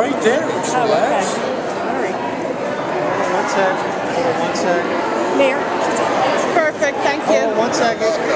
right there. Oh, okay. Sorry. All right. Hold on one sec. One sec. Mayor? Perfect, thank you. Hold on one second.